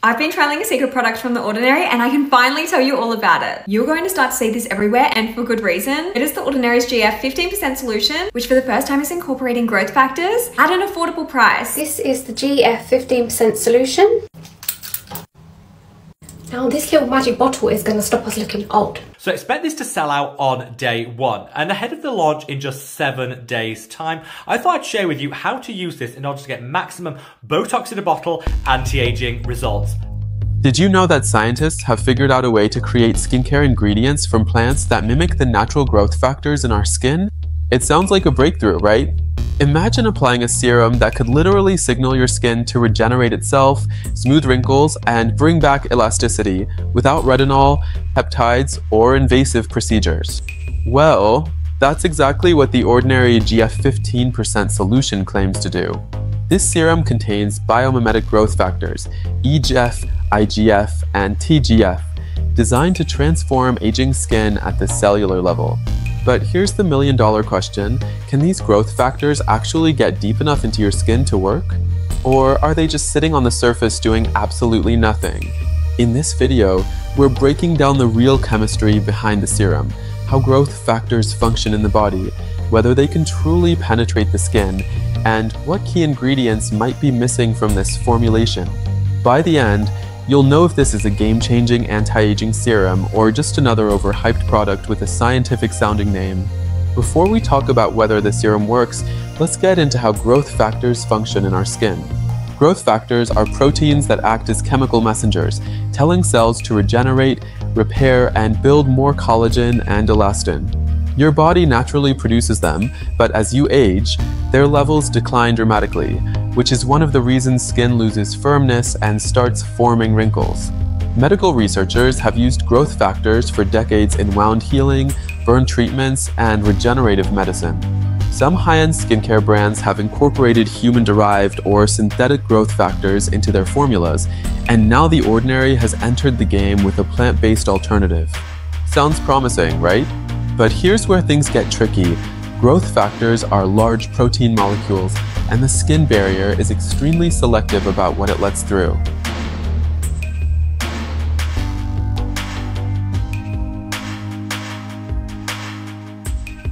I've been trialing a secret product from The Ordinary and I can finally tell you all about it. You're going to start to see this everywhere and for good reason. It is The Ordinary's GF 15% solution, which for the first time is incorporating growth factors at an affordable price. This is the GF 15% solution. Now this little magic bottle is going to stop us looking old. So expect this to sell out on day one. And ahead of the launch in just seven days time, I thought I'd share with you how to use this in order to get maximum Botox in a bottle anti-aging results. Did you know that scientists have figured out a way to create skincare ingredients from plants that mimic the natural growth factors in our skin? It sounds like a breakthrough, right? Imagine applying a serum that could literally signal your skin to regenerate itself, smooth wrinkles, and bring back elasticity without retinol, peptides, or invasive procedures. Well, that's exactly what the ordinary GF 15% solution claims to do. This serum contains biomimetic growth factors, EGF, IGF, and TGF, designed to transform aging skin at the cellular level. But here's the million dollar question can these growth factors actually get deep enough into your skin to work? Or are they just sitting on the surface doing absolutely nothing? In this video, we're breaking down the real chemistry behind the serum, how growth factors function in the body, whether they can truly penetrate the skin, and what key ingredients might be missing from this formulation. By the end, You'll know if this is a game-changing anti-aging serum or just another overhyped product with a scientific sounding name. Before we talk about whether the serum works, let's get into how growth factors function in our skin. Growth factors are proteins that act as chemical messengers, telling cells to regenerate, repair, and build more collagen and elastin. Your body naturally produces them, but as you age, their levels decline dramatically, which is one of the reasons skin loses firmness and starts forming wrinkles. Medical researchers have used growth factors for decades in wound healing, burn treatments, and regenerative medicine. Some high-end skincare brands have incorporated human-derived or synthetic growth factors into their formulas, and now The Ordinary has entered the game with a plant-based alternative. Sounds promising, right? But here's where things get tricky. Growth factors are large protein molecules and the skin barrier is extremely selective about what it lets through.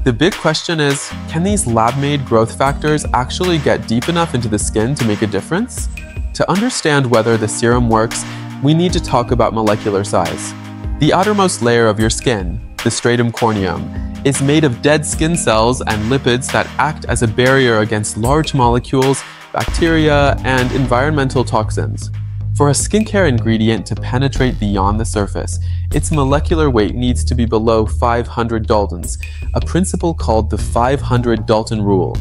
The big question is, can these lab-made growth factors actually get deep enough into the skin to make a difference? To understand whether the serum works, we need to talk about molecular size. The outermost layer of your skin, the stratum corneum, is made of dead skin cells and lipids that act as a barrier against large molecules, bacteria, and environmental toxins. For a skincare ingredient to penetrate beyond the surface, its molecular weight needs to be below 500 Daltons, a principle called the 500 Dalton rule.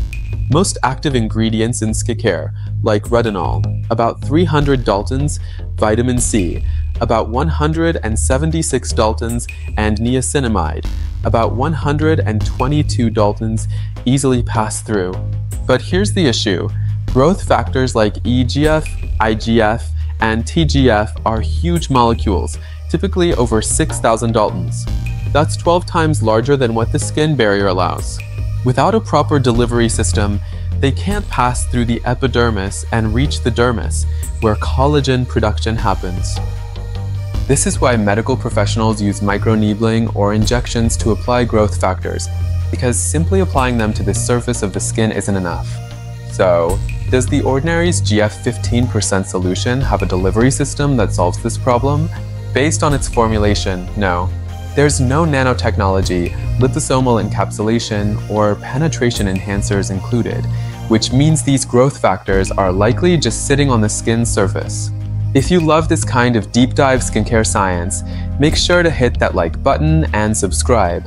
Most active ingredients in skincare, like retinol, about 300 Daltons, vitamin C, about 176 Daltons, and niacinamide, about 122 Daltons, easily pass through. But here's the issue. Growth factors like EGF, IGF, and TGF are huge molecules, typically over 6,000 Daltons. That's 12 times larger than what the skin barrier allows. Without a proper delivery system, they can't pass through the epidermis and reach the dermis, where collagen production happens. This is why medical professionals use microneedling or injections to apply growth factors, because simply applying them to the surface of the skin isn't enough. So, does the Ordinary's GF 15% solution have a delivery system that solves this problem? Based on its formulation, no. There's no nanotechnology, liposomal encapsulation, or penetration enhancers included, which means these growth factors are likely just sitting on the skin's surface. If you love this kind of deep dive skincare science, make sure to hit that like button and subscribe.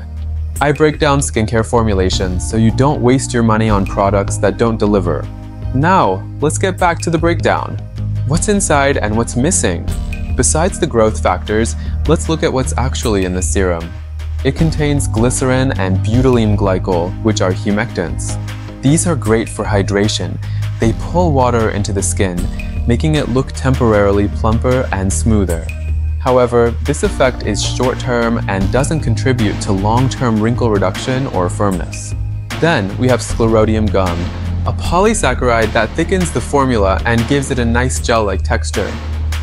I break down skincare formulations so you don't waste your money on products that don't deliver. Now, let's get back to the breakdown. What's inside and what's missing? Besides the growth factors, let's look at what's actually in the serum. It contains glycerin and butylene glycol, which are humectants. These are great for hydration. They pull water into the skin, making it look temporarily plumper and smoother. However, this effect is short-term and doesn't contribute to long-term wrinkle reduction or firmness. Then we have sclerotium gum, a polysaccharide that thickens the formula and gives it a nice gel-like texture.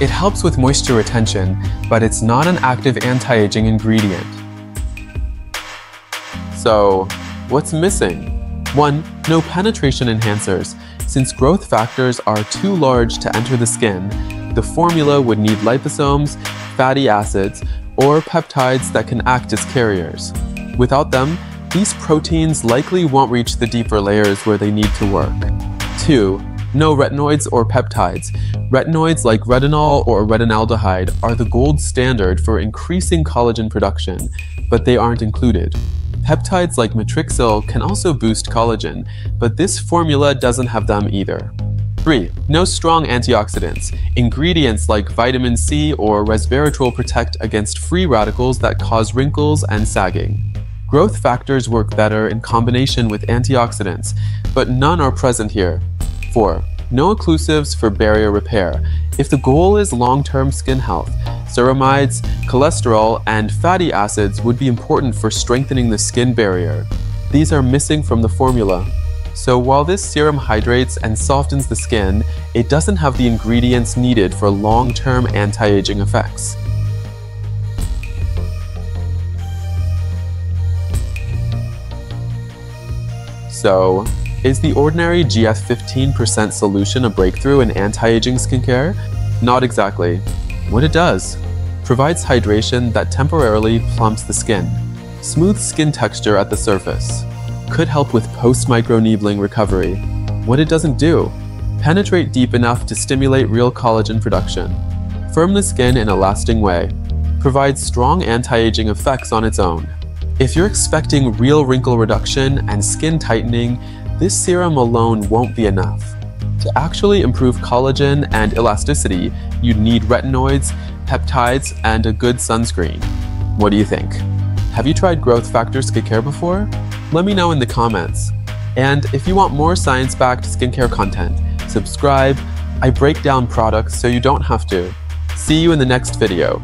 It helps with moisture retention, but it's not an active anti-aging ingredient. So, what's missing? 1. No penetration enhancers. Since growth factors are too large to enter the skin, the formula would need liposomes, fatty acids, or peptides that can act as carriers. Without them, these proteins likely won't reach the deeper layers where they need to work. 2. No retinoids or peptides. Retinoids like retinol or retinaldehyde are the gold standard for increasing collagen production, but they aren't included. Peptides like matrixyl can also boost collagen, but this formula doesn't have them either. 3. No strong antioxidants. Ingredients like vitamin C or resveratrol protect against free radicals that cause wrinkles and sagging. Growth factors work better in combination with antioxidants, but none are present here. 4. No occlusives for barrier repair. If the goal is long-term skin health, ceramides, cholesterol, and fatty acids would be important for strengthening the skin barrier. These are missing from the formula. So while this serum hydrates and softens the skin, it doesn't have the ingredients needed for long-term anti-aging effects. So, is the ordinary GF 15% solution a breakthrough in anti-aging skincare? Not exactly. What it does, provides hydration that temporarily plumps the skin, smooth skin texture at the surface, could help with post-microneedling recovery. What it doesn't do, penetrate deep enough to stimulate real collagen production, firm the skin in a lasting way, provides strong anti-aging effects on its own. If you're expecting real wrinkle reduction and skin tightening, this serum alone won't be enough. To actually improve collagen and elasticity, you'd need retinoids, peptides, and a good sunscreen. What do you think? Have you tried growth factor skincare before? Let me know in the comments. And if you want more science-backed skincare content, subscribe. I break down products so you don't have to. See you in the next video.